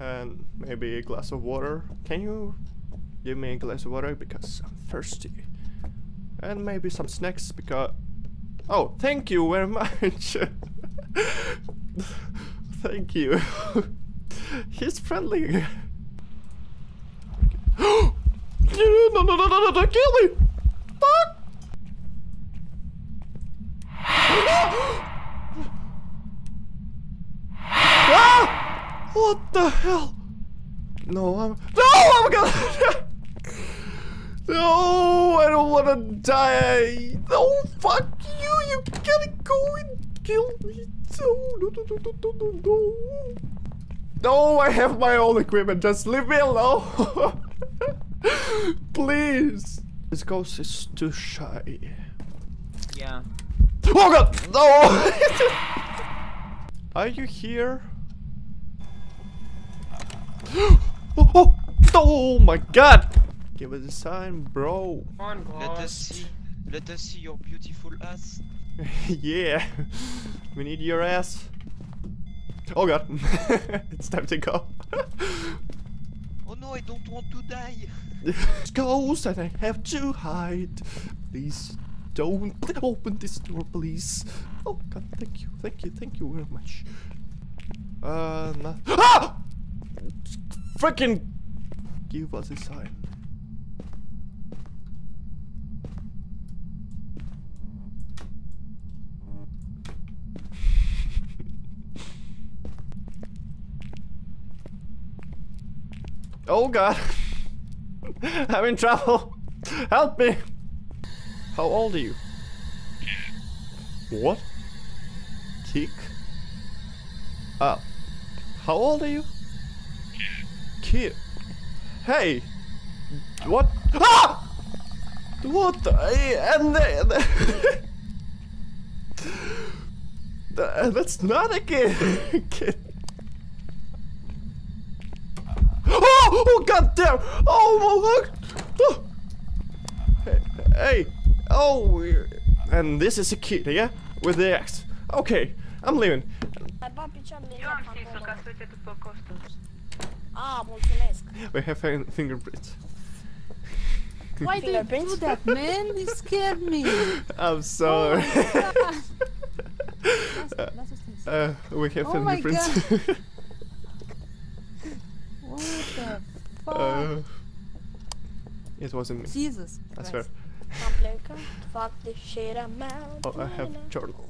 and maybe a glass of water. Can you give me a glass of water because I'm thirsty? And maybe some snacks because. Oh, thank you very much. thank you. He's friendly. no, no, no, no, no, no, kill me! Fuck! ah! What the hell? No, I'm. No, I'm gonna. no, I don't wanna die. No, fuck you. You gotta go and kill me. No, no, no, no, no, no, no. No, I have my own equipment. Just leave me alone. Please. This ghost is too shy. Yeah. Oh god! No! Are you here? Oh, oh, oh my god! Give us a sign, bro. Come on, Let us see. Let us see your beautiful ass. yeah. We need your ass. Oh god. it's time to go. Oh no, I don't want to die. Ghost and I have to hide. Please don't open this door, please. Oh god, thank you, thank you, thank you very much. Uh, no. Ah! Freaking give us a sign. Oh god. I'm in trouble. Help me. How old are you? What? Kick? Uh, how old are you? Kid. Hey. What? Ah! What the? eh, And the, the, that's not a kid. kid. Oh, oh god damn! Oh, my god! Oh. Hey, hey, oh, and this is a kid, yeah? With the axe. Okay, I'm leaving. Ah, mulțumesc. We have fin- fingerprints. Why do you do that, man? You scared me. I'm sorry. Lasă- lasă stins. uh, we have Oh my fingerprints. What the fuck? uh, it wasn't me. Jesus That's Christ. fair. Am fac de shit I'm out. Oh, I have journal.